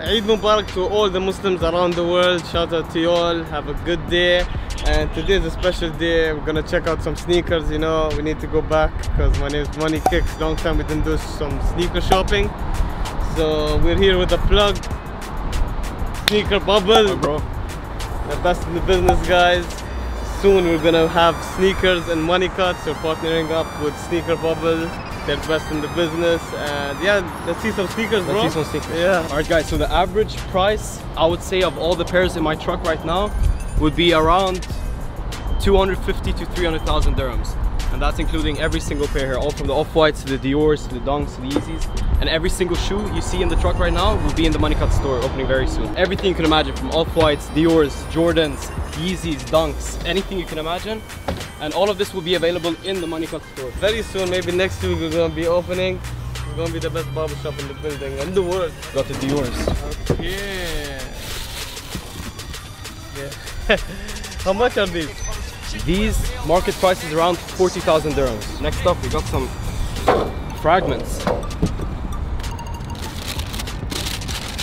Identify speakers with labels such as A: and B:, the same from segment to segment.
A: Eid Mubarak to all the Muslims around the world. Shout out to you all. Have a good day. And today is a special day. We're gonna check out some sneakers. You know, we need to go back because my name is Money Kicks. Long time we didn't do some sneaker shopping. So we're here with the plug. Sneaker bubble.
B: bro.
A: The best in the business, guys. Soon we're gonna have sneakers and money cuts. We're partnering up with Sneaker Bubble. They're best in the business. And yeah, let's see some sneakers, bro.
B: Let's see some sneakers.
A: Yeah.
B: All right, guys. So the average price, I would say, of all the pairs in my truck right now, would be around 250 to 300,000 dirhams, and that's including every single pair here, all from the off-whites to the Dior's, to the Dunks, to the Yeezys, and every single shoe you see in the truck right now will be in the Money Cut store, opening very soon. Everything you can imagine, from off-whites, Dior's, Jordans, Yeezys, Dunks, anything you can imagine, and all of this will be available in the Money Cut store.
A: Very soon, maybe next week, we're gonna be opening. It's gonna be the best barber shop in the building in the world.
B: Got the Dior's.
A: Yeah. Yeah. How much are these?
B: These market price is around 40,000 dirhams. Next up, we got some fragments.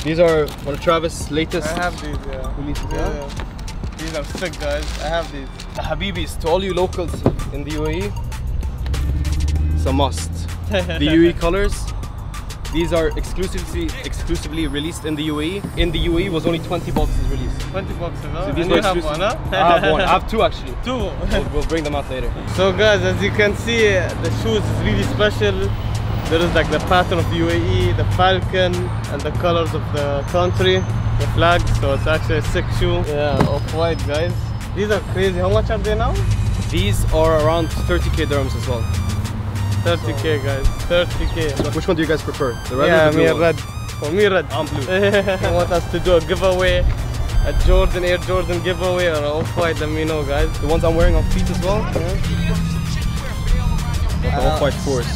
B: These are one of Travis' latest
A: I have these, yeah.
B: releases.
A: yeah. These are sick, guys. I have these.
B: Habibis, to all you locals in the UAE, it's a must. the UAE colors, these are exclusively exclusively released in the UAE. In the UAE was only 20 boxes released.
A: 20 bucks, huh?
B: So these
A: and you have one, huh?
B: I have one. I have two actually.
A: two.
B: We'll, we'll bring them out later.
A: So guys, as you can see, the shoes is really special. There is like the pattern of the UAE, the falcon, and the colors of the country, the flag. So it's actually a sick shoe. Yeah, off white, guys. These are crazy. How much are they now?
B: These are around 30k dirhams as well.
A: 30k, guys. 30k.
B: Which one do you guys prefer? The red
A: yeah,
B: or the blue
A: me
B: one?
A: red. For me, red.
B: I'm blue.
A: you want us to do a giveaway, a Jordan Air Jordan giveaway, or off white? Let me know, guys.
B: The ones I'm wearing on feet as well. The off-white fours.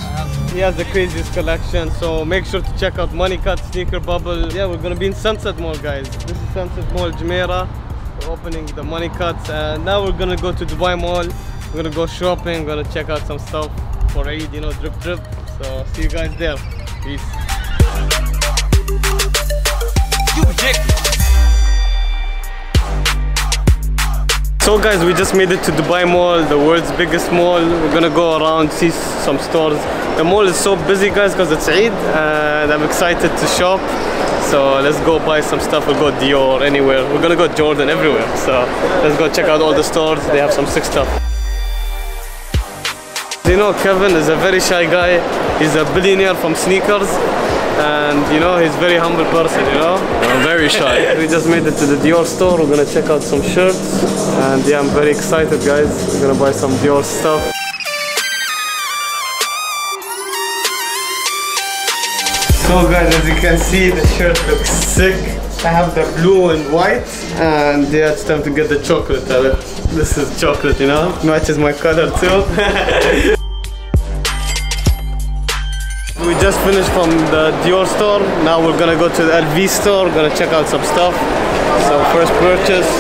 A: He has the craziest collection, so make sure to check out Money Cut Sneaker Bubble. Yeah, we're gonna be in Sunset Mall, guys. This is Sunset Mall, Jumeirah. We're opening the Money Cuts, and now we're gonna go to Dubai Mall. We're gonna go shopping, gonna check out some stuff for Eid, you know, drip drip. So see you guys there. Peace. So guys, we just made it to Dubai Mall, the world's biggest mall. We're gonna go around, see some stores. The mall is so busy guys because it's Eid and I'm excited to shop. So let's go buy some stuff. We'll go Dior anywhere. We're gonna go Jordan everywhere. So let's go check out all the stores. They have some sick stuff. You know, Kevin is a very shy guy. He's a billionaire from sneakers. And you know, he's very humble person, you know?
B: I'm very shy.
A: We just made it to the Dior store. We're gonna check out some shirts. And yeah, I'm very excited, guys. We're gonna buy some Dior stuff. So guys, as you can see, the shirt looks sick. I have the blue and white. And yeah, it's time to get the chocolate. Uh, This is chocolate, you know? Matches my color too. We just finished from the Dior store. Now we're gonna go to the LV store. Gonna check out some stuff. So first purchase,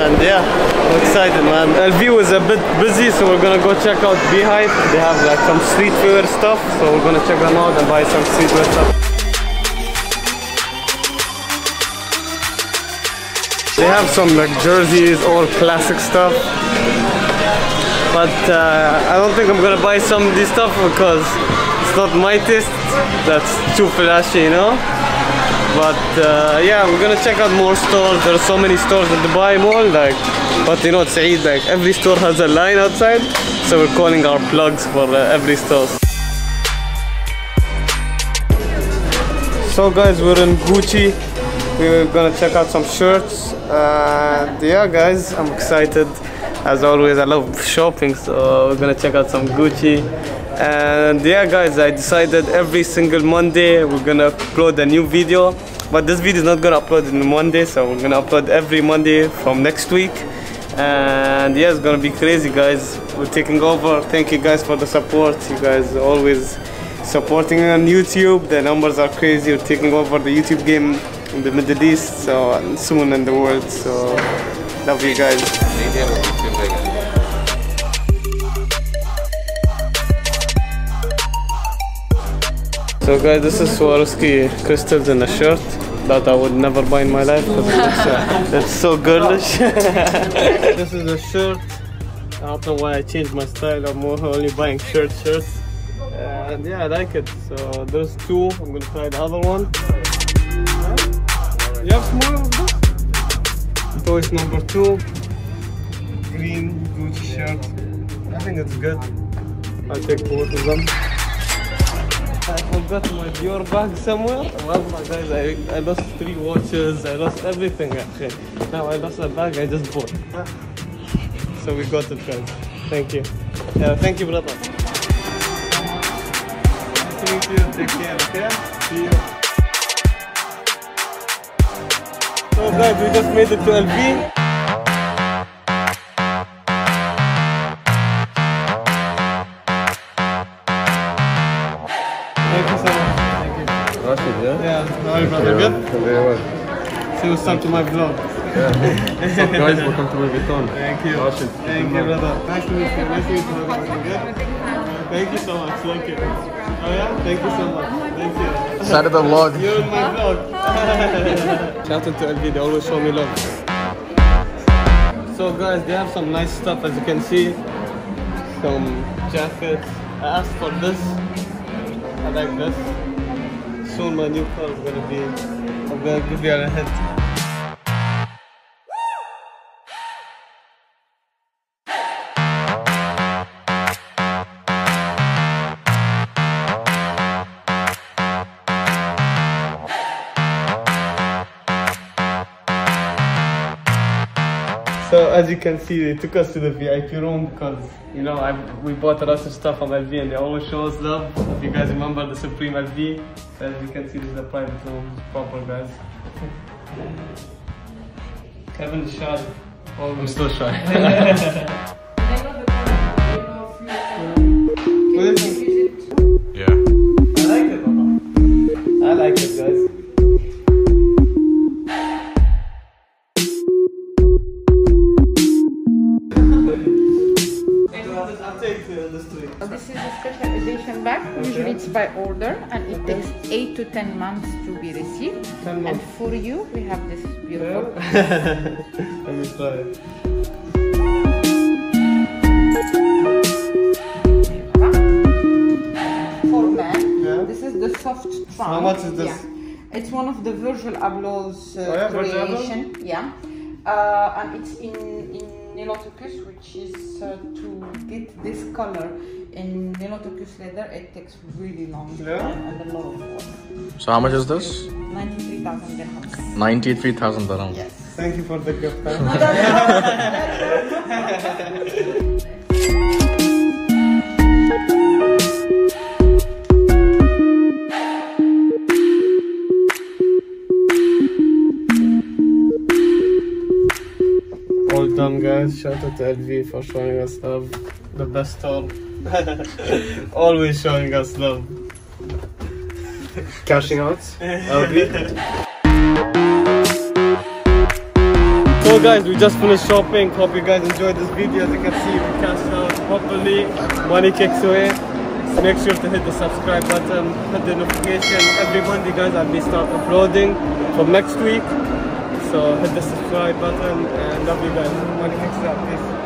A: and yeah, I'm excited, man. LV was a bit busy, so we're gonna go check out Beehive. They have like some streetwear stuff, so we're gonna check them out and buy some streetwear stuff. They have some like jerseys, all classic stuff. But uh, I don't think I'm gonna buy some of this stuff because not my taste. That's too flashy, you know. But uh, yeah, we're gonna check out more stores. There are so many stores at Dubai Mall, like. But you know, it's Eid. Like every store has a line outside, so we're calling our plugs for uh, every store. So guys, we're in Gucci. We're gonna check out some shirts. And yeah, guys, I'm excited. As always, I love shopping, so we're gonna check out some Gucci. And yeah, guys, I decided every single Monday we're gonna upload a new video. But this video is not gonna upload in Monday, so we're gonna upload every Monday from next week. And yeah, it's gonna be crazy, guys. We're taking over. Thank you guys for the support. You guys always supporting on YouTube. The numbers are crazy. We're taking over the YouTube game in the Middle East, so and soon in the world. So love you guys. So guys, this is Swarovski crystals in a shirt. that I would never buy in my life because it's, uh, it's so girlish. this is a shirt. I don't know why I changed my style. I'm only buying shirt shirts. And yeah, I like it. So there's two. I'm gonna try the other one. You have more? Choice number two. Green Gucci shirt. I think it's good. I'll take both of them. I forgot my Dior bag somewhere. Well, my guys, I, I lost three watches. I lost everything. Now I lost a bag. I just bought. So we got it, guys. Thank you. Yeah, thank you, brother. Meet you. Take care. Okay. See you. So guys, we just made it to LV.
C: Yeah?
A: Yeah, how are you, brother? Good?
C: Very well.
A: See you some to my vlog.
C: What's up, guys? Welcome to my Vuitton.
A: Thank you.
C: Rashed.
A: Thank you, brother. Nice to meet you. Nice to meet you, brother. Good? Thank you so much. Thank you. Oh yeah? Thank you so much. Thank you.
C: Started the vlog.
A: You're in my vlog. Shout out to LV, they always show me love. So guys, they have some nice stuff as you can see. Some jackets. I asked for this. I like this. Soon my new car is gonna be, I'm gonna give you a hint. So as you can see, they took us to the VIP room because you know I, we bought a lot of stuff from LV and they always show us love. If you guys remember the Supreme LV, as you can see, this is a private room, proper guys. Kevin is shy. Oh, I'm still shy.
D: by order and it takes 8 to 10 months to be received.
A: 10
D: And for you, we have this beautiful.
A: Let me try it.
D: For men,
A: Yeah.
D: this is the soft trunk.
A: How much is this?
D: Yeah. It's one of the Virgil Abloh's uh,
A: Oh, yeah, Virgil
D: creation. Yeah. Uh, and it's in, in Niloticus, which is uh, to get this color in Niloticus leather. It takes really long
A: Yeah.
D: time and a lot of work.
C: So how much is this?
D: 93,000 dirhams.
C: 93,000 dirhams.
D: Yes.
A: Thank you for the gift. done, guys. Shout out to LV for showing us love. The best store. Always showing us love. Cashing out. LV. So guys, we just finished shopping. Hope you guys enjoyed this video. As you can see, we cashed out properly. Money kicks away. Make sure to hit the subscribe button, hit the notification. Every Monday, guys, I'll be start uploading for next week. So hit the subscribe button and love you guys. Money kicks out. Peace.